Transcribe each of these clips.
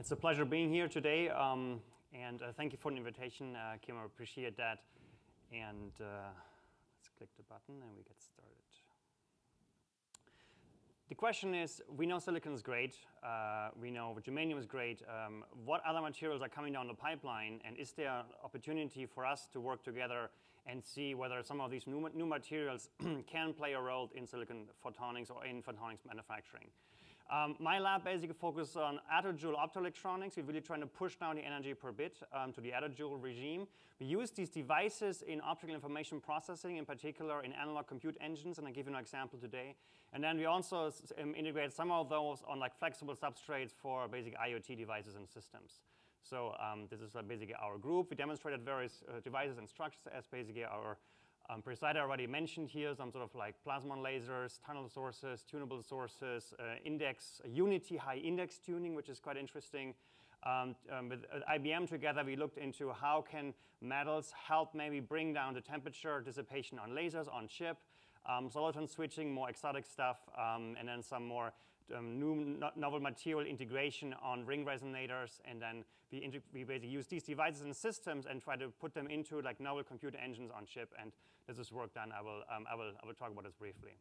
It's a pleasure being here today, um, and uh, thank you for the invitation, uh, Kim. I appreciate that. And uh, let's click the button and we get started. The question is, we know silicon is great. Uh, we know germanium is great. Um, what other materials are coming down the pipeline? And is there an opportunity for us to work together and see whether some of these new, new materials can play a role in silicon photonics or in photonics manufacturing? Um, my lab basically focuses on attojoule optoelectronics. We're really trying to push down the energy per bit um, to the attojoule regime. We use these devices in optical information processing, in particular in analog compute engines, and I'll give you an example today. And then we also um, integrate some of those on like flexible substrates for basic IoT devices and systems. So um, this is uh, basically our group. We demonstrated various uh, devices and structures as basically our um, Preside already mentioned here some sort of like plasmon lasers, tunnel sources, tunable sources, uh, index, unity high index tuning, which is quite interesting. Um, um, with uh, IBM together, we looked into how can metals help maybe bring down the temperature dissipation on lasers on chip, um, soliton switching, more exotic stuff, um, and then some more new no novel material integration on ring resonators, and then we, we, basically use these devices and systems and try to put them into like novel computer engines on chip. And this is work done. I will, um, I will, I will talk about this briefly.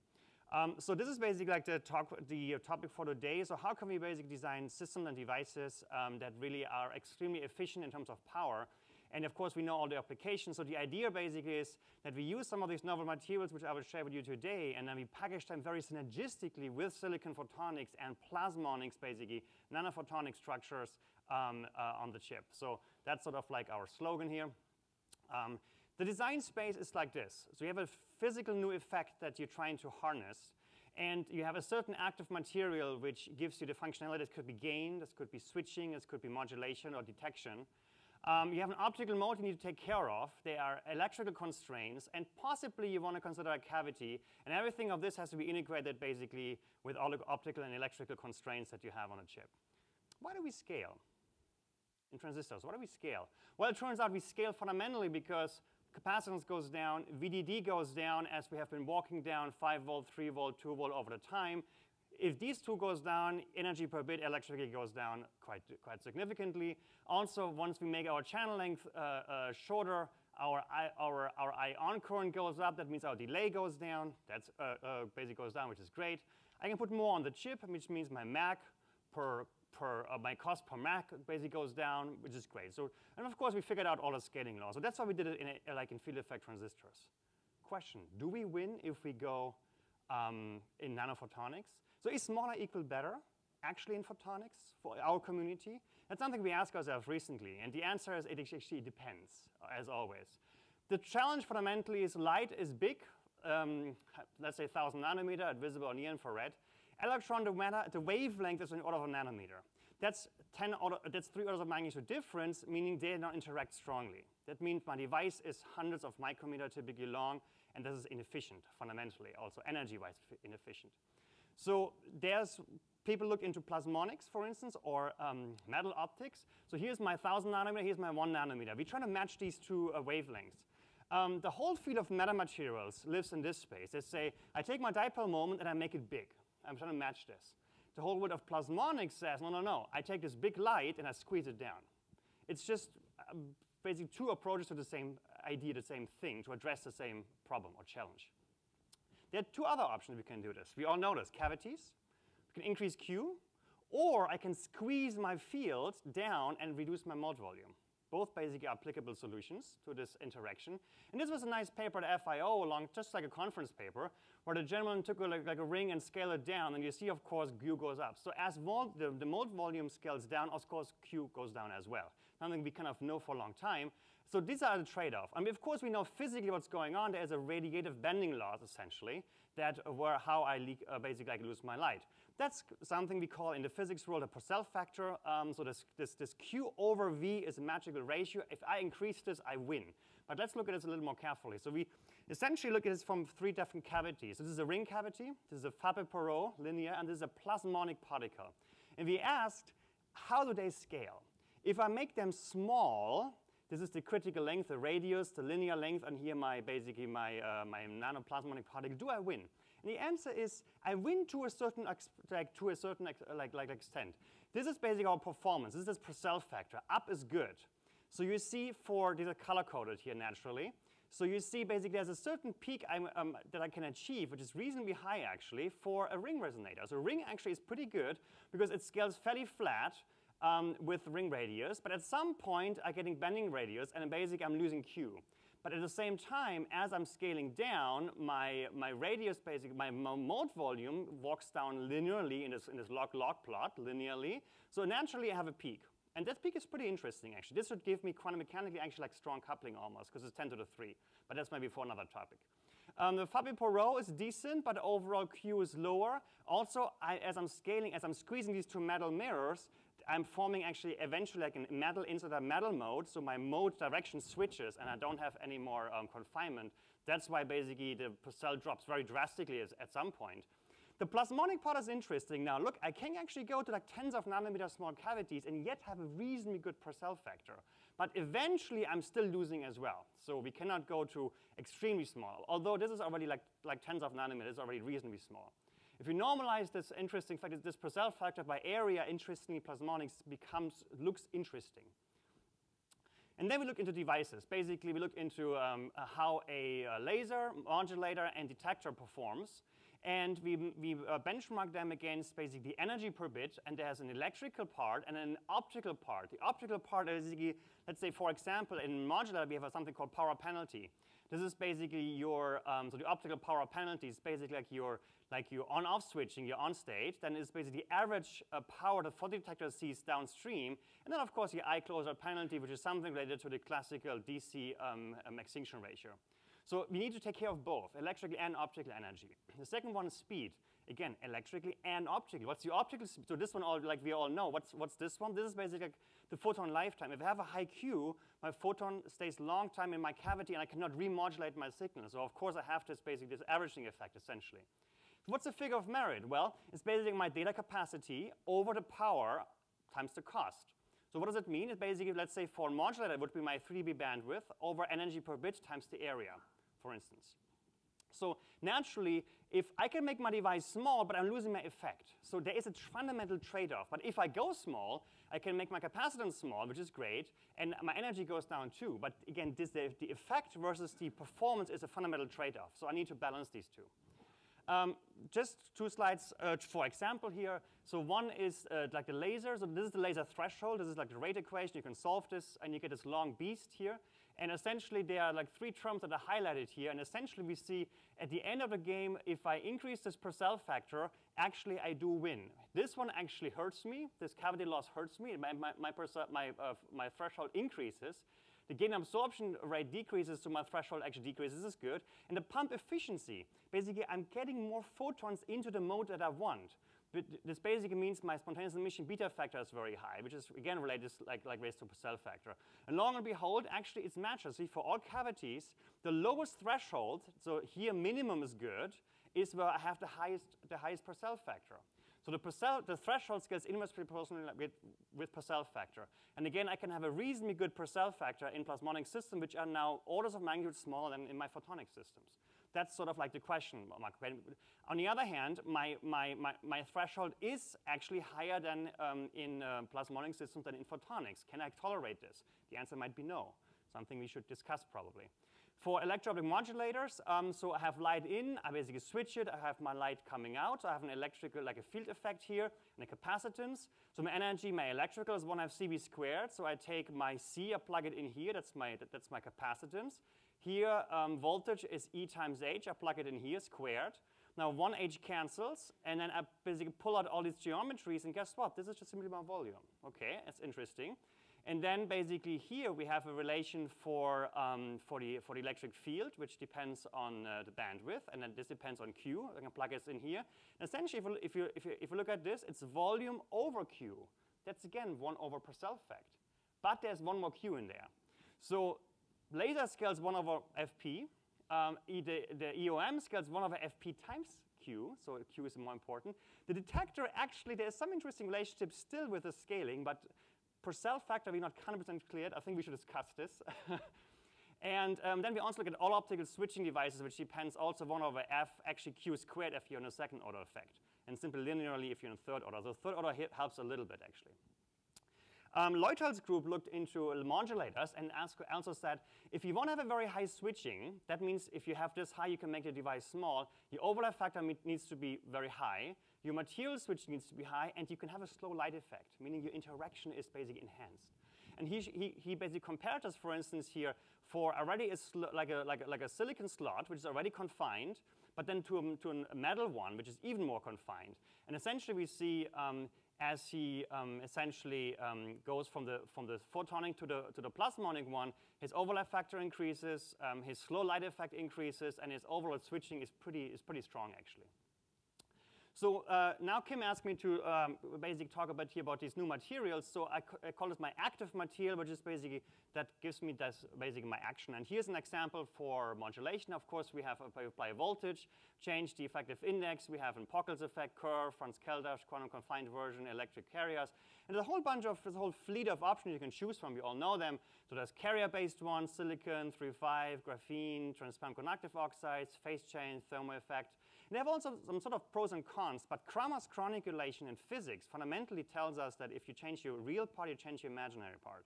Um, so this is basically like the, talk, the topic for today. So how can we basically design systems and devices um, that really are extremely efficient in terms of power and of course, we know all the applications. So the idea basically is that we use some of these novel materials, which I will share with you today, and then we package them very synergistically with silicon photonics and plasmonics, basically, nanophotonic structures um, uh, on the chip. So that's sort of like our slogan here. Um, the design space is like this. So you have a physical new effect that you're trying to harness, and you have a certain active material which gives you the functionality. This could be gain, this could be switching, this could be modulation or detection. Um, you have an optical mode you need to take care of. There are electrical constraints, and possibly you want to consider a cavity. And everything of this has to be integrated basically with all the optical and electrical constraints that you have on a chip. Why do we scale in transistors? Why do we scale? Well, it turns out we scale fundamentally because capacitance goes down, VDD goes down as we have been walking down 5 volt, 3 volt, 2 volt over the time. If these two goes down, energy per bit electrically goes down quite, quite significantly. Also, once we make our channel length uh, uh, shorter, our, our, our ion current goes up. That means our delay goes down. That's uh, uh, basically goes down, which is great. I can put more on the chip, which means my MAC per, per uh, my cost per MAC basically goes down, which is great. So, and of course, we figured out all the scaling laws. So that's why we did it in a, like in field effect transistors. Question, do we win if we go um, in nanophotonics. So is smaller equal better? Actually in photonics for our community? That's something we asked ourselves recently, and the answer is it actually depends, as always. The challenge fundamentally is light is big, um, let's say 1,000 nanometer at visible near infrared. Electron, the, matter, the wavelength is an order of a nanometer. That's, 10 order, that's three orders of magnitude difference, meaning they don't interact strongly. That means my device is hundreds of micrometer typically long, and this is inefficient fundamentally, also energy-wise inefficient. So there's people look into plasmonics, for instance, or um, metal optics. So here's my 1,000 nanometer, here's my 1 nanometer. We try to match these two uh, wavelengths. Um, the whole field of metamaterials lives in this space. They say, I take my dipole moment and I make it big. I'm trying to match this. The whole world of plasmonics says, no, no, no. I take this big light and I squeeze it down. It's just um, basically two approaches to the same idea, the same thing, to address the same problem or challenge. There are two other options we can do this. We all know this, cavities. We can increase Q, or I can squeeze my field down and reduce my mode volume both basically applicable solutions to this interaction. And this was a nice paper at FIO along, just like a conference paper, where the gentleman took a, like, like, a ring and scaled it down, and you see, of course, Q goes up. So as vol the, the mode volume scales down, of course, Q goes down as well. Something we kind of know for a long time. So these are the trade-off. I mean, of course, we know physically what's going on. There's a radiative bending loss, essentially, that where how I leak, uh, basically lose my light. That's something we call in the physics world a Purcell factor. Um, so this, this, this Q over V is a magical ratio. If I increase this, I win. But let's look at this a little more carefully. So we essentially look at this from three different cavities. So this is a ring cavity, this is a Fabry-Perot linear, and this is a plasmonic particle. And we asked, how do they scale? If I make them small, this is the critical length, the radius, the linear length, and here my basically my, uh, my nanoplasmonic particle. Do I win? And the answer is I win to a certain like, to a certain like, like extent. This is basically our performance. This is Purcell factor. Up is good. So you see for, these are color-coded here naturally. So you see basically there's a certain peak um, that I can achieve, which is reasonably high actually, for a ring resonator. So a ring actually is pretty good because it scales fairly flat um, with ring radius, but at some point I'm getting bending radius and basically I'm losing Q. But at the same time, as I'm scaling down, my, my radius, basically, my mode volume walks down linearly in this, in this log-log plot, linearly. So naturally I have a peak. And that peak is pretty interesting, actually. This would give me quantum mechanically actually like strong coupling almost, because it's 10 to the 3. But that's maybe for another topic. Um, the Fabry-Perot is decent, but overall Q is lower. Also, I, as I'm scaling, as I'm squeezing these two metal mirrors, I'm forming actually eventually like a metal inside a metal mode, so my mode direction switches and I don't have any more um, confinement. That's why basically the Purcell drops very drastically at some point. The plasmonic part is interesting. Now look, I can actually go to like tens of nanometer small cavities and yet have a reasonably good Purcell factor. But eventually I'm still losing as well. So we cannot go to extremely small, although this is already like, like tens of nanometers, already reasonably small. If you normalize this interesting factor, this Purcell factor by area, interestingly, plasmonics becomes, looks interesting. And then we look into devices. Basically, we look into um, how a, a, laser, modulator, and detector performs. And we, we uh, benchmark them against basically the energy per bit, and there's an electrical part and an optical part. The optical part is, let's say, for example, in modulator, we have something called power penalty. This is basically your, um, so the optical power penalty is basically like your like your on-off switching, your on state, then it's basically the average uh, power the photodetector sees downstream. And then, of course, your eye closure penalty, which is something related to the classical DC um, um, extinction ratio. So we need to take care of both, electrical and optical energy. The second one is speed. Again, electrically and optically. What's the optical speed? So this one, all, like we all know, what's, what's this one? This is basically the photon lifetime. If I have a high Q, my photon stays long time in my cavity and I cannot remodulate my signal. So of course I have this basically this averaging effect essentially. What's the figure of merit? Well, it's basically my data capacity over the power times the cost. So what does it mean? It's basically, let's say for a modulator, it would be my 3 dB bandwidth over energy per bit times the area, for instance. So naturally, if I can make my device small, but I'm losing my effect. So there is a fundamental trade-off. But if I go small, I can make my capacitance small, which is great, and my energy goes down too. But again, this, the, the effect versus the performance is a fundamental trade-off. So I need to balance these two. Um, just two slides uh, for example here. So one is uh, like the laser. So this is the laser threshold. This is like the rate equation. You can solve this, and you get this long beast here. And essentially, there are like three terms that are highlighted here. And essentially, we see at the end of the game, if I increase this Purcell factor, actually I do win. This one actually hurts me. This cavity loss hurts me. My, my, my, my, uh, my threshold increases. The gain absorption rate decreases, so my threshold actually decreases. This is good. And the pump efficiency, basically I'm getting more photons into the mode that I want. But this basically means my spontaneous emission beta factor is very high, which is again related like, like raised to Purcell factor. And long and behold, actually it's matches. See, for all cavities, the lowest threshold, so here minimum is good, is where I have the highest, the highest Purcell factor. So the, Purcell, the threshold scales inversely proportional with, with Purcell factor. And again, I can have a reasonably good Purcell factor in plasmonic systems, which are now orders of magnitude smaller than in my photonic systems. That's sort of like the question. On the other hand, my, my, my, my threshold is actually higher than um, in uh, plasmonic systems than in photonics. Can I tolerate this? The answer might be no, something we should discuss probably. For electro-optic modulators, um, so I have light in, I basically switch it, I have my light coming out, so I have an electrical, like a field effect here, and a capacitance. So my energy, my electrical is 1 half CV squared, so I take my C, I plug it in here, that's my, that, that's my capacitance. Here, um, voltage is E times H, I plug it in here, squared. Now 1H cancels, and then I basically pull out all these geometries, and guess what? This is just simply my volume. Okay, that's interesting. And then basically here we have a relation for, um, for, the, for the electric field, which depends on uh, the bandwidth, and then this depends on Q. I can plug this in here. And essentially, if you, if, you, if, you, if you look at this, it's volume over Q. That's again 1 over Purcell effect. But there's one more Q in there. So laser scales 1 over FP. Um, the, the EOM scales 1 over FP times Q, so Q is more important. The detector, actually, there's some interesting relationship still with the scaling, but Purcell factor, we're not 100% cleared. I think we should discuss this. and um, then we also look at all optical switching devices, which depends also 1 over f, actually q squared f here in a second order effect. and simply linearly if you're in third order. So third order helps a little bit, actually. Um, Leuthold's group looked into modulators and also said, if you want to have a very high switching, that means if you have this high, you can make the device small. Your overlap factor needs to be very high. Your material switch needs to be high, and you can have a slow light effect, meaning your interaction is basically enhanced. And he, he, he basically compared us, for instance, here for already a like, a, like, a, like a silicon slot, which is already confined, but then to a, to a metal one, which is even more confined. And essentially, we see um, as he um, essentially um, goes from the, from the photonic to the, to the plasmonic one, his overlap factor increases, um, his slow light effect increases, and his overall switching is pretty, is pretty strong, actually. So uh, now Kim asked me to um, basically talk about here about these new materials. So I, I, call this my active material, which is basically, that gives me this basically my action. And here's an example for modulation. Of course, we have apply voltage, change the effective index. We have an Pockels effect Kerr, Franz Keldysh, quantum confined version, electric carriers. And there's a whole bunch of, there's a whole fleet of options you can choose from. We all know them. So there's carrier-based ones, silicon, III-V, graphene, transparent conductive oxides, phase change, thermal effect. They have also some sort of pros and cons, but Kramers-Kronig relations in physics fundamentally tells us that if you change your real part, you change your imaginary part.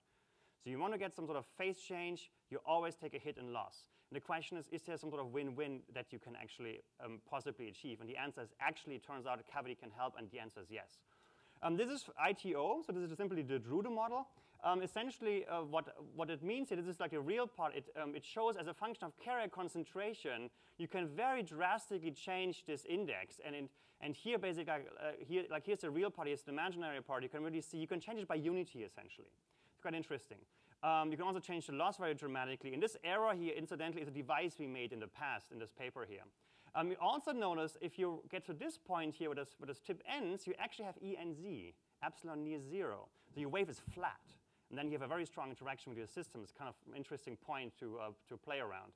So you want to get some sort of phase change, you always take a hit and loss. And the question is, is there some sort of win-win that you can actually um, possibly achieve? And the answer is actually, it turns out a cavity can help, and the answer is yes. Um, this is ITO, so this is simply the Drude model. Um, essentially, uh, what, what it means here, this is like a real part, it, um, it shows as a function of carrier concentration, you can very drastically change this index. And, and here, basically, uh, here, like here's the real part, here's the imaginary part. You can really see, you can change it by unity, essentially. It's quite interesting. Um, you can also change the loss very dramatically. And this error here, incidentally, is a device we made in the past in this paper here. Um, you also notice if you get to this point here where this, where this tip ends, you actually have E and Z, epsilon near zero. So your wave is flat. And then you have a very strong interaction with your system. It's kind of an interesting point to, uh, to play around.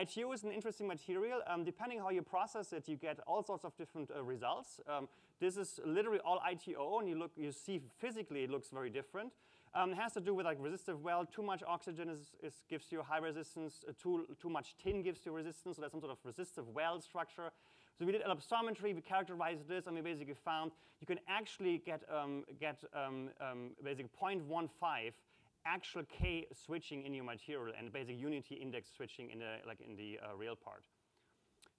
ITO is an interesting material. Um, depending how you process it, you get all sorts of different uh, results. Um, this is literally all ITO, and you, look, you see physically it looks very different. Um, it has to do with like resistive well. Too much oxygen is, is gives you high resistance. Uh, too, too much tin gives you resistance. So there's some sort of resistive well structure. So we did ellipsometry, we characterized this, and we basically found you can actually get, um, get um, um, basically 0.15 actual K switching in your material and basic unity index switching in the, like in the uh, real part.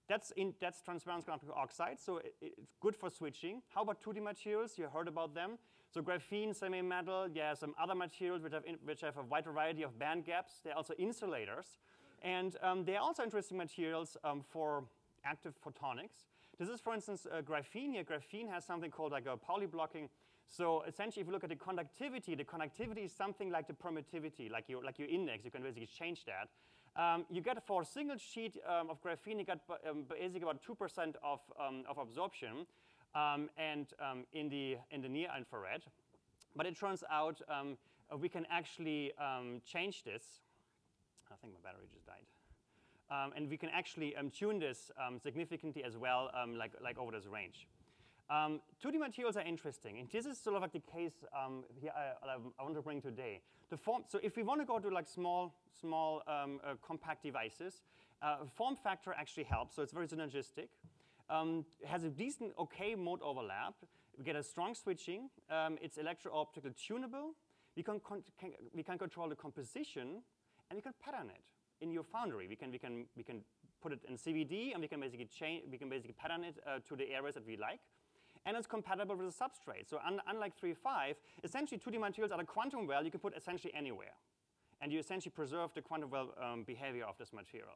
That's, in, that's transparent conductive oxide, so it, it's good for switching. How about 2D materials? You heard about them. So graphene, semi-metal, yeah, some other materials which have, in, which have a wide variety of band gaps. They're also insulators. And um, they're also interesting materials um, for active photonics. This is, for instance, uh, graphene here. Graphene has something called like a Pauli blocking. So essentially, if you look at the conductivity, the conductivity is something like the permittivity, like your, like your index. You can basically change that. Um, you get for a single sheet um, of graphene, you get um, basically about 2% of, um, of absorption um, and in, the, in the near infrared. But it turns out we can actually change this. I think my battery just died. Um, and we can actually um, tune this um, significantly as well, um, like, like over this range. 2D um, materials are interesting, and this is sort of like the case um, here I, I, want to bring today. The form, so if we want to go to like small, small uh, compact devices, uh, form factor actually helps, so it's very synergistic. has a decent, okay mode overlap. We get a strong switching. it's electro-optical tunable. We can, can, we can control the composition, and we can pattern it in your foundry. We can, we can, we can put it in CVD and we can basically change, we can basically pattern it uh, to the areas that we like. And it's compatible with the substrate. So un unlike III-V, essentially 2D materials are a quantum well you can put essentially anywhere. And you essentially preserve the quantum well um, behavior of this material.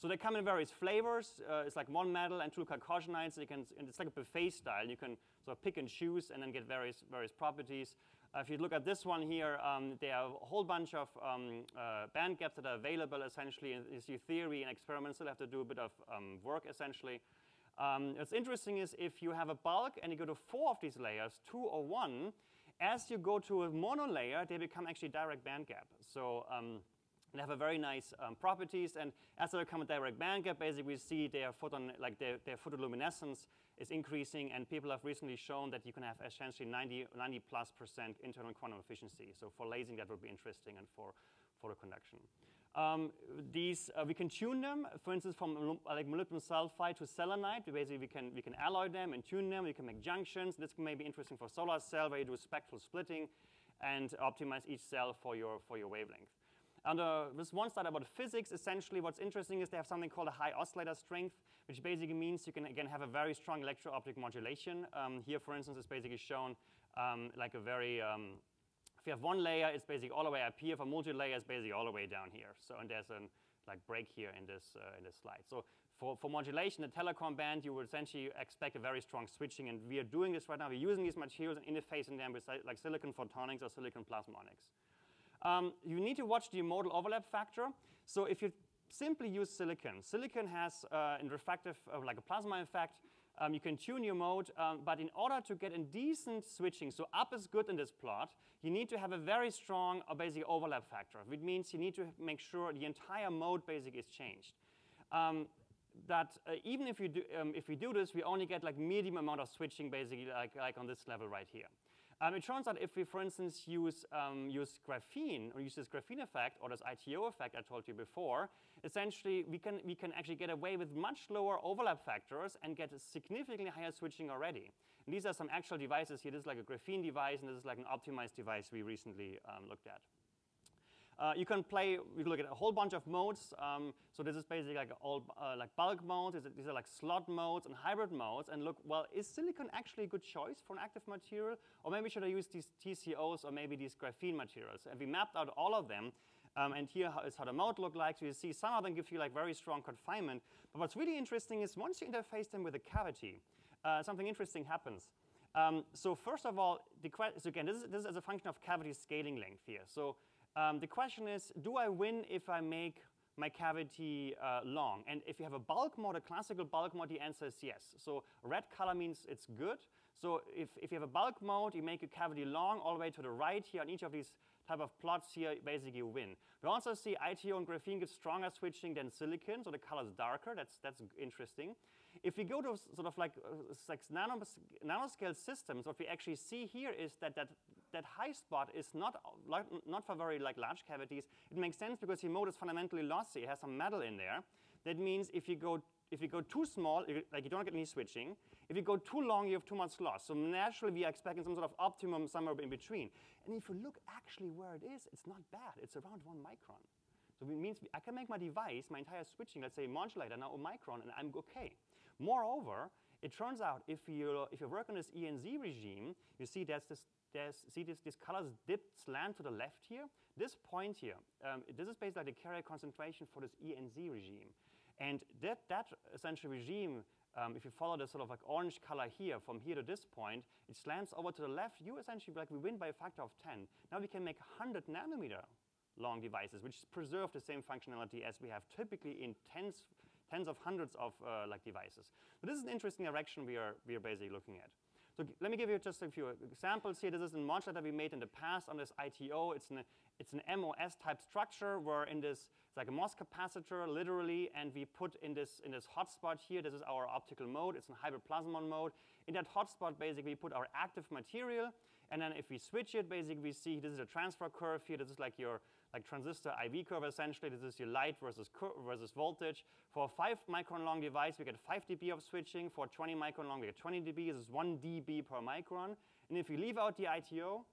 So they come in various flavors. Uh, it's like one metal and two chalcogenides. You can, it's like a buffet style. You can sort of pick and choose and then get various, various properties. Uh, if you look at this one here, um, there are a whole bunch of um, uh, band gaps that are available essentially. You see theory and experiments still have to do a bit of um, work essentially. Um, what's interesting is if you have a bulk and you go to four of these layers, two or one, as you go to a mono layer, they become actually direct band gap. So um, they have a very nice um, properties, and as they become a direct band gap, basically we see their photon, like their, their photoluminescence is increasing, and people have recently shown that you can have essentially 90, 90 plus percent internal quantum efficiency. So for lasing, that would be interesting, and for photoconduction. Um, these, uh, we can tune them, for instance, from like molybdenum sulfide to selenide. Basically, we can, we can alloy them and tune them. We can make junctions. This may be interesting for solar cell, where you do spectral splitting and optimize each cell for your, for your wavelength. And uh, this one slide about physics, essentially what's interesting is they have something called a high oscillator strength, which basically means you can, again, have a very strong electro-optic modulation. Um, here, for instance, is basically shown um, like a very, um, if you have one layer, it's basically all the way up here. If a multi-layer, it's basically all the way down here. So, and there's a like break here in this, uh, in this slide. So for, for modulation, the telecom band, you would essentially expect a very strong switching, and we are doing this right now. We're using these materials and interfacing them with like silicon photonics or silicon plasmonics. Um, you need to watch the modal overlap factor. So if you simply use silicon, silicon has uh, in refractive, uh, like a plasma effect, um, you can tune your mode, um, but in order to get a decent switching, so up is good in this plot, you need to have a very strong uh, basic overlap factor, which means you need to make sure the entire mode basic is changed. Um, that uh, even if, you do, um, if we do this, we only get like medium amount of switching basically like, like on this level right here. Um, it turns out if we, for instance, use, um, use graphene or use this graphene effect or this ITO effect I told you before, essentially we can, we can actually get away with much lower overlap factors and get significantly higher switching already. And these are some actual devices here. This is like a graphene device, and this is like an optimized device we recently um, looked at. Uh, you can play, you can look at a whole bunch of modes. Um, so this is basically like all uh, like bulk modes. These are like slot modes and hybrid modes. And look, well, is silicon actually a good choice for an active material? Or maybe should I use these TCOs or maybe these graphene materials? And we mapped out all of them. Um, and here is how the mode look like. So you see some of them give you like very strong confinement. But what's really interesting is once you interface them with a cavity, uh, something interesting happens. Um, so first of all, the so again, this is, this is as a function of cavity scaling length here. So um, the question is, do I win if I make my cavity uh, long? And if you have a bulk mode, a classical bulk mode, the answer is yes. So red color means it's good. So if, if you have a bulk mode, you make your cavity long all the way to the right here on each of these type of plots here, basically you win. We also see ITO and graphene give stronger switching than silicon, so the color is darker. That's, that's interesting. If we go to sort of like, uh, like nanoscale systems, what we actually see here is that that, that high spot is not, not for very like large cavities. It makes sense because your mode is fundamentally lossy. It has some metal in there. That means if you go if you go too small, like you don't get any switching. If you go too long, you have too much loss. So naturally, we are expecting some sort of optimum somewhere in between. And if you look actually where it is, it's not bad. It's around one micron. So it means I can make my device, my entire switching, let's say modulator, now a micron, and I'm okay. Moreover, it turns out if you, if you work on this ENZ regime, you see there's this, there's, see this, these colors dip, slant to the left here. This point here, um, this is basically the carrier concentration for this ENZ regime. And that, that essential regime, um, if you follow the sort of like orange color here, from here to this point, it slants over to the left, you essentially, like we win by a factor of 10. Now we can make 100 nanometer long devices, which preserve the same functionality as we have typically in tens, tens of hundreds of uh, like devices. But this is an interesting direction we are, we are basically looking at. So let me give you just a few uh, examples here. This is a module that we made in the past on this ITO. It's an, it's an MOS type structure where in this, it's like a MOS capacitor literally, and we put in this, in this hotspot here, this is our optical mode. It's a hybrid plasmon mode. In that hotspot, basically, we put our active material. And then if we switch it, basically, we see this is a transfer curve here. This is like your like transistor IV curve essentially. This is your light versus, versus voltage. For a 5 micron long device, we get 5 dB of switching. For 20 micron long, we get 20 dB. This is 1 dB per micron. And if we leave out the ITO,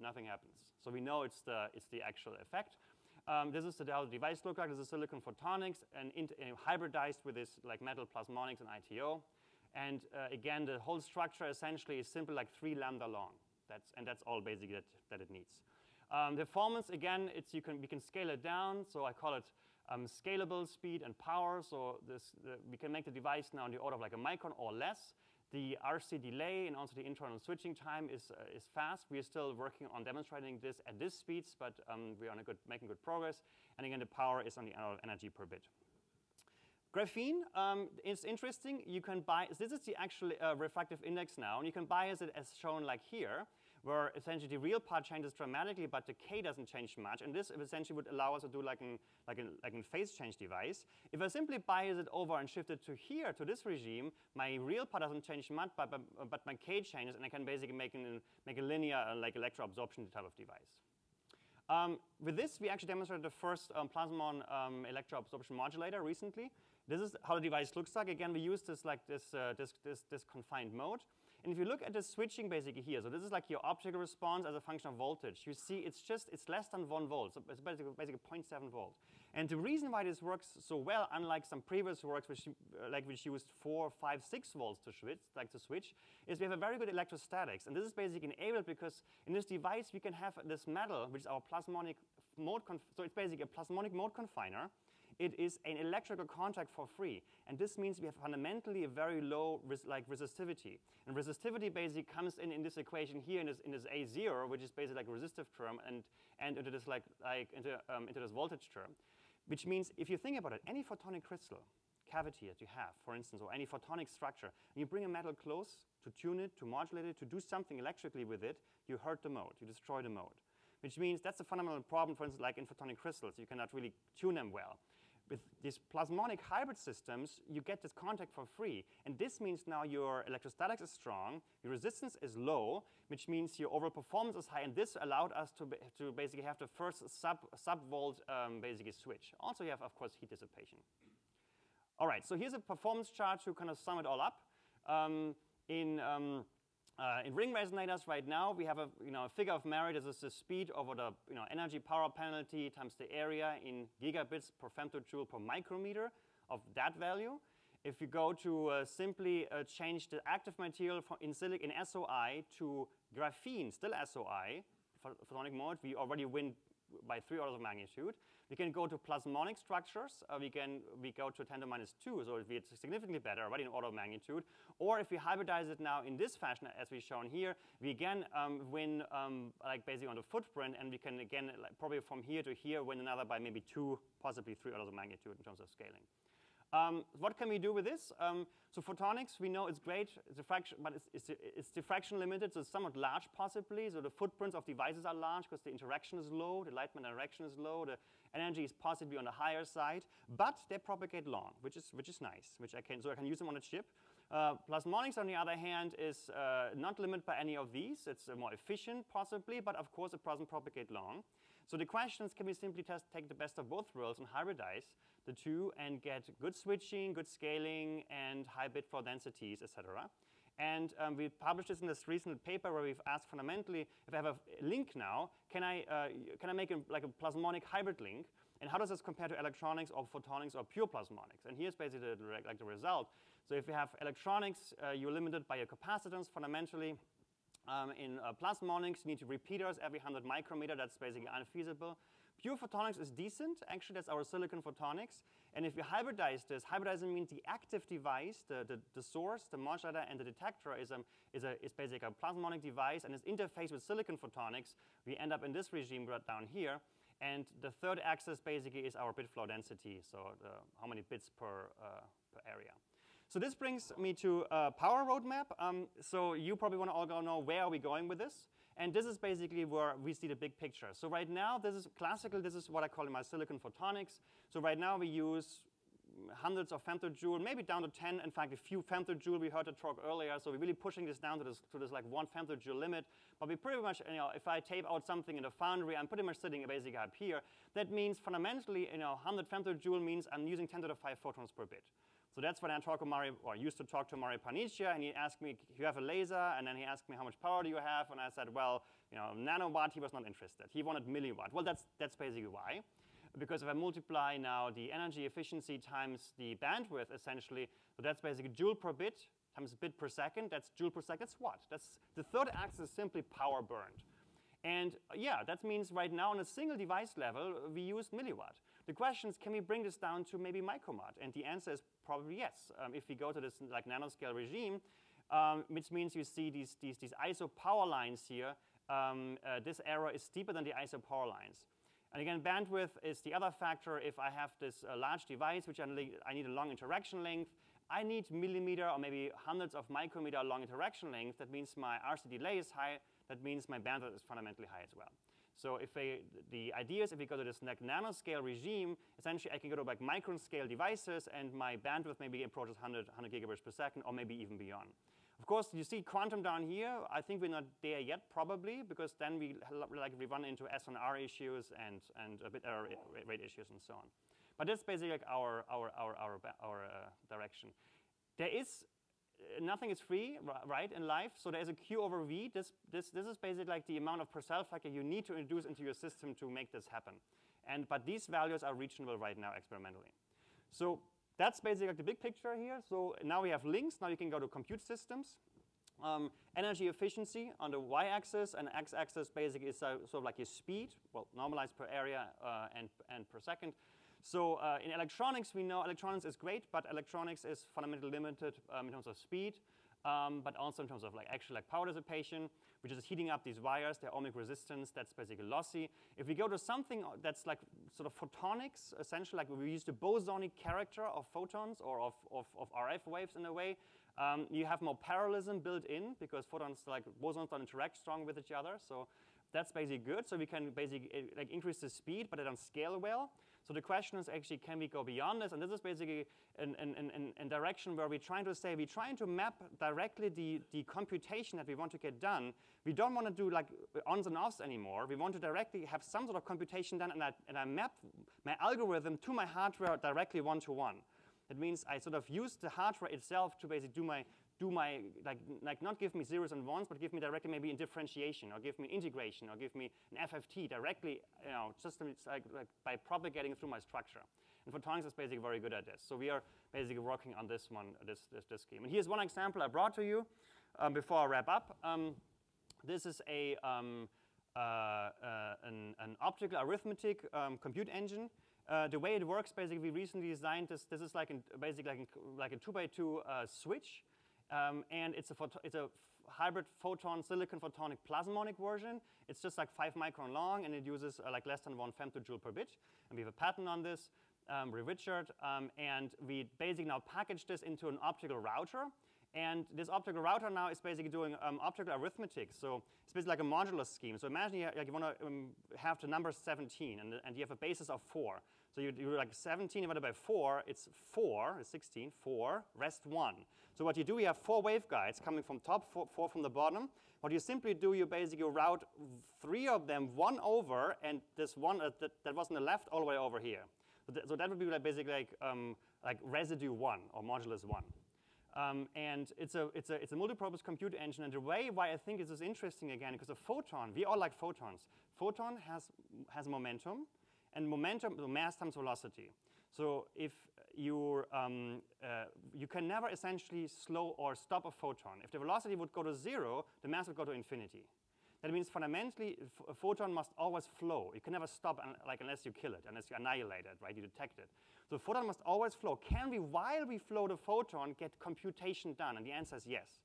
nothing happens. So we know it's the, it's the actual effect. Um, this is the, how the device look like. This is silicon photonics and, and hybridized with this like metal plasmonics and ITO. And uh, again, the whole structure essentially is simple, like three lambda long. That's, and that's all basically that, that it needs. Um, performance, again, it's, you can, we can scale it down. So I call it um, scalable speed and power. So this, the, we can make the device now in the order of like a micron or less. The RC delay and also the internal switching time is, uh, is fast. We are still working on demonstrating this at this speeds, but um, we are good, making good progress. And again, the power is on the energy per bit. Graphene um, is interesting. You can buy, this is the actual uh, refractive index now, and you can bias it as shown like here where essentially the real part changes dramatically, but the K doesn't change much. And this essentially would allow us to do like a like like phase change device. If I simply bias it over and shift it to here, to this regime, my real part doesn't change much, but, but, but my K changes, and I can basically make, an, make a linear uh, like electroabsorption type of device. Um, with this, we actually demonstrated the first um, Plasmon um, electro-absorption modulator recently. This is how the device looks like. Again, we use this like this, uh, this, this, this confined mode. And if you look at the switching basically here, so this is like your optical response as a function of voltage. You see it's just, it's less than one volt, so it's basically, basically 0.7 volt. And the reason why this works so well, unlike some previous works which, uh, like which used four, five, six volts to switch, like to switch, is we have a very good electrostatics. And this is basically enabled because in this device we can have this metal, which is our plasmonic mode, so it's basically a plasmonic mode confiner, it is an electrical contact for free. And this means we have fundamentally a very low res like resistivity. And resistivity basically comes in in this equation here in this, in this A0, which is basically like a resistive term, and, and into this like, like into, um, into this voltage term. Which means if you think about it, any photonic crystal cavity that you have, for instance, or any photonic structure, and you bring a metal close to tune it, to modulate it, to do something electrically with it, you hurt the mode, you destroy the mode. Which means that's a fundamental problem, for instance, like in photonic crystals. You cannot really tune them well these plasmonic hybrid systems, you get this contact for free. And this means now your electrostatics is strong, your resistance is low, which means your overall performance is high. And this allowed us to, to basically have the first sub, sub-volt um, basically switch. Also, you have, of course, heat dissipation. All right, so here's a performance chart to kind of sum it all up. Um, in um, uh, in ring resonators right now, we have a, you know, a figure of merit. This is the speed over the you know, energy power penalty times the area in gigabits per femtojoule per micrometer of that value. If you go to uh, simply uh, change the active material from in, in SOI to graphene, still SOI, for photonic mode, we already win by three orders of magnitude. We can go to plasmonic structures. Uh, we can we go to 10 to minus 2, so it's significantly better, already in order of magnitude. Or if we hybridize it now in this fashion, as we've shown here, we again um, win um, like basically on the footprint, and we can again like, probably from here to here win another by maybe two, possibly three orders of magnitude in terms of scaling. Um, what can we do with this? Um, so photonics, we know it's great, it's diffraction, but it's, it's, it's, diffraction limited, so it's somewhat large possibly. So the footprints of devices are large because the interaction is low, the light interaction is low, the energy is possibly on the higher side, but they propagate long, which is, which is nice, which I can, so I can use them on a chip. Uh, plasmonics, on the other hand, is uh, not limited by any of these. It's uh, more efficient, possibly, but of course it doesn't propagate long. So the question is, can we simply just take the best of both worlds and hybridize the two and get good switching, good scaling, and high bit flow densities, etc. And um, we published this in this recent paper where we've asked fundamentally, if I have a link now, can I, uh, can I make a, like a plasmonic hybrid link? And how does this compare to electronics or photonics or pure plasmonics? And here's basically the, like the result. So if you have electronics, uh, you're limited by your capacitance fundamentally. Um, in uh, plasmonics, you need to repeaters every 100 micrometer. That's basically unfeasible. Pure photonics is decent. Actually, that's our silicon photonics. And if you hybridize this, hybridizing means the active device, the, the, the source, the modulator, and the detector is, um, is, a, is basically a plasmonic device and its interfaced with silicon photonics. We end up in this regime right down here. And the third axis basically is our bit flow density, so the, how many bits per, uh, per area. So this brings me to power roadmap. Um, so you probably want to all go know where are we going with this. And this is basically where we see the big picture. So right now, this is classical. This is what I call in my silicon photonics. So right now, we use hundreds of femtojoule, maybe down to 10, in fact, a few femtojoule, we heard the talk earlier, so we're really pushing this down to this, to this like one femtojoule limit, but we pretty much, you know, if I tape out something in the foundry, I'm pretty much sitting basically up here. That means fundamentally, you know, 100 femtojoule means I'm using 10 to the 5 photons per bit. So that's when I talk to or used to talk to Mario Paniccia, and he asked me, "Do you have a laser? And then he asked me, how much power do you have? And I said, well, you know, nanowatt, he was not interested. He wanted milliwatt. Well, that's, that's basically why. Because if I multiply now the energy efficiency times the bandwidth, essentially, so that's basically joule per bit times bit per second, that's joule per second, that's what? That's the third axis is simply power burned. And yeah, that means right now on a single device level, we use milliwatt. The question is, can we bring this down to maybe microwatt? And the answer is probably yes. Um, if we go to this like nanoscale regime, um, which means you see these, these, these ISO power lines here, um, uh, this arrow is steeper than the ISO power lines. And again, bandwidth is the other factor. If I have this uh, large device, which I need a long interaction length, I need millimeter or maybe hundreds of micrometer long interaction length. That means my RC delay is high. That means my bandwidth is fundamentally high as well. So if the idea is if we go to this nanoscale regime, essentially I can go to like micron scale devices and my bandwidth maybe approaches 100, 100 gigabits per second or maybe even beyond. Of course, you see quantum down here. I think we're not there yet, probably, because then we like we run into SNR issues and and a bit error rate issues and so on. But that's basically like our our our our, our uh, direction. There is nothing is free, right, in life. So there's a Q over V. This, this, this is basically like the amount of Purcell factor you need to introduce into your system to make this happen. And, but these values are reachable right now experimentally. So that's basically like the big picture here. So now we have links. Now you can go to compute systems. Um, energy efficiency on the y-axis and x-axis basically is uh, sort of like your speed, well, normalized per area uh, and, and per second. So uh, in electronics, we know electronics is great, but electronics is fundamentally limited um, in terms of speed, um, but also in terms of like actual like power dissipation, which is heating up these wires, their ohmic resistance, that's basically lossy. If we go to something that's like sort of photonics, essentially like we use the bosonic character of photons or of, of, of RF waves in a way, um, you have more parallelism built in because photons like bosons don't interact strong with each other. So that's basically good. So we can basically eh, like increase the speed, but they don't scale well. So the question is actually, can we go beyond this? And this is basically an direction where we're trying to say, we're trying to map directly the, the computation that we want to get done. We don't want to do like ons and offs anymore. We want to directly have some sort of computation done, and I, and I map my algorithm to my hardware directly one-to-one. -one. That means I sort of use the hardware itself to basically do my do my, like, like not give me zeros and ones, but give me directly maybe in differentiation, or give me integration, or give me an FFT directly, you know, just like, like by propagating through my structure. And photonics is basically very good at this. So we are basically working on this one, this, this, this scheme. And here's one example I brought to you um, before I wrap up. Um, this is a, um, uh, uh, an, an, optical arithmetic um, compute engine. Uh, the way it works, basically, we recently designed this. This is like an, basically like, like a two by two uh, switch um, and it's a, it's a hybrid photon silicon photonic plasmonic version. It's just like five micron long, and it uses uh, like less than one femtojoule per bit. And we have a patent on this um, with Richard. Um, and we basically now package this into an optical router. And this optical router now is basically doing um, optical arithmetic. So it's basically like a modular scheme. So imagine you, like you want to um, have the number 17, and, and you have a basis of 4. So you do like 17 divided by 4, it's 4, it's 16, 4, rest 1. So what you do, you have four waveguides coming from top, four, four from the bottom. What you simply do, you basically route three of them, one over, and this one uh, that, that was on the left all the way over here. So, th so that would be like basically like, um, like residue 1 or modulus 1. Um, and it's a, it's, a, it's a multi-purpose compute engine. And the way why I think this is interesting again, because a photon, we all like photons. Photon has, has momentum, and momentum, mass times velocity. So if you um, uh, you can never essentially slow or stop a photon. If the velocity would go to zero, the mass would go to infinity. That means fundamentally, a photon must always flow. You can never stop like unless you kill it, unless you annihilate it, right? You detect it. So the photon must always flow. Can we, while we flow the photon, get computation done? And the answer is yes.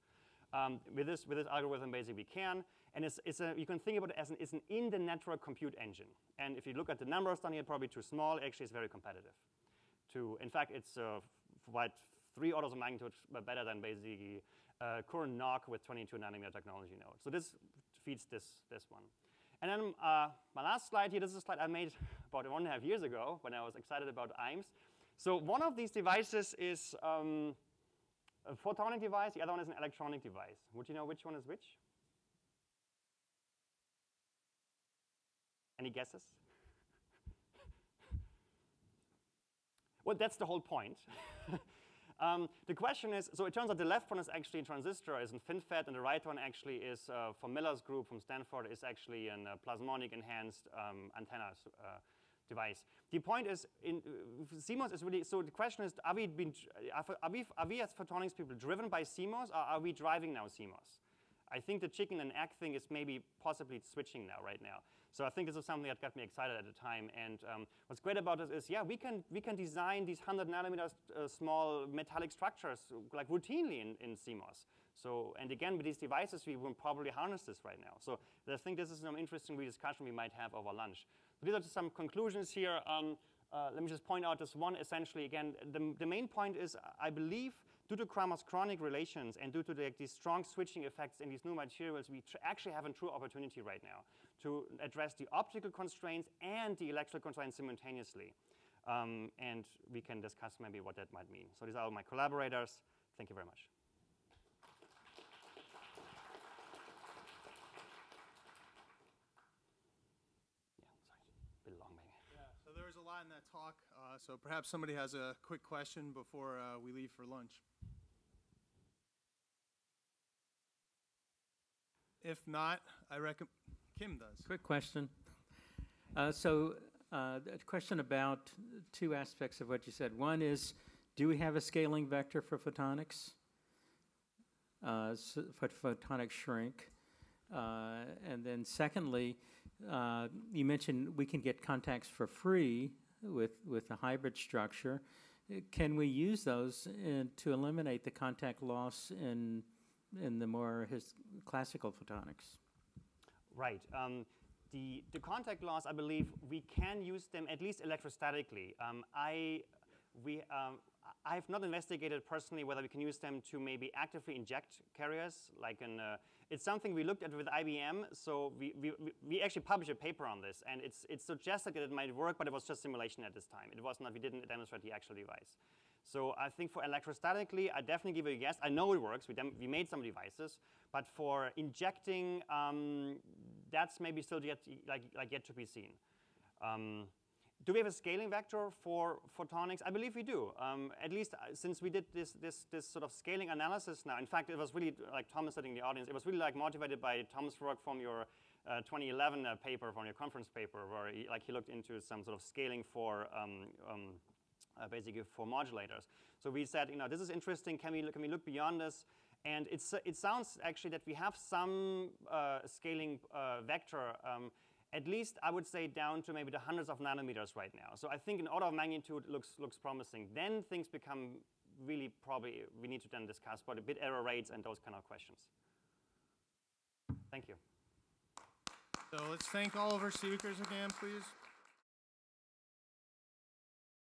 Um, with, this, with this algorithm, basically, we can. And it's, it's a, you can think about it as an, it's an in-the-network compute engine. And if you look at the numbers down here, probably too small. Actually, it's very competitive. To, in fact, it's uh, about three orders of magnitude better than basically uh, current NOC with 22 nanometer technology node. So this feeds this, this one. And then uh, my last slide here, this is a slide I made about one and a half years ago when I was excited about IMES. So one of these devices is um, a photonic device, the other one is an electronic device. Would you know which one is which? Any guesses? well, that's the whole point. Um, the question is, so it turns out the left one is actually a transistor, is in FinFET, and the right one actually is, uh, from Miller's group from Stanford, is actually a uh, plasmonic enhanced um, antenna uh, device. The point is, in, uh, CMOS is really, so the question is, are we, been, are, we, are we as photonics people driven by CMOS, or are we driving now CMOS? I think the chicken and egg thing is maybe possibly switching now, right now. So I think this is something that got me excited at the time. And um, what's great about this is, yeah, we can, we can design these 100 nanometers uh, small metallic structures like routinely in, in CMOS. So, and again, with these devices, we will probably harness this right now. So I think this is some interesting discussion we might have over lunch. So these are just some conclusions here. Um, uh, let me just point out this one essentially again. The, the main point is I believe due to Kramers-Kronig relations and due to the, these strong switching effects in these new materials, we actually have a true opportunity right now to address the optical constraints and the electrical constraints simultaneously. Um, and we can discuss maybe what that might mean. So these are all my collaborators. Thank you very much. Yeah, sorry, a bit long maybe. Yeah, so there was a lot in that talk. Uh, so perhaps somebody has a quick question before uh, we leave for lunch. If not, I recommend. Kim does. Quick question. Uh, So, uh, a question about two aspects of what you said. One is, do we have a scaling vector for photonics? Uh, For photonic shrink? Uh, And then secondly, uh, you mentioned we can get contacts for free with, with a hybrid structure. Uh, Can we use those in- to eliminate the contact loss in, in the more his classical photonics? Right. Um, the, the contact laws, I believe, we can use them at least electrostatically. Um, I, we, um, I have not investigated personally whether we can use them to maybe actively inject carriers. Like an, uh, it's something we looked at with IBM. So we, we, we- actually published a paper on this, and it's, it suggested that it might work, but it was just simulation at this time. It was not. We didn't demonstrate the actual device. So I think for electrostatically, I definitely give it a yes. I know it works. We, we made some devices, but for injecting, um, that's maybe still yet like, like yet to be seen. Um, do we have a scaling vector for photonics? I believe we do. Um, at least uh, since we did this, this, this sort of scaling analysis now. In fact, it was really like Thomas sitting in the audience. It was really like motivated by Thomas' work from your uh, 2011 uh, paper, from your conference paper, where he, like he looked into some sort of scaling for um, um, uh, basically for modulators. So we said, you know, this is interesting. Can we look, can we look beyond this? And it's, it sounds actually that we have some uh, scaling uh, vector, um, at least I would say down to maybe the hundreds of nanometers right now. So I think an order of magnitude looks, looks promising. Then things become really probably, we need to then discuss about the bit error rates and those kind of questions. Thank you. So let's thank all of our speakers again, please.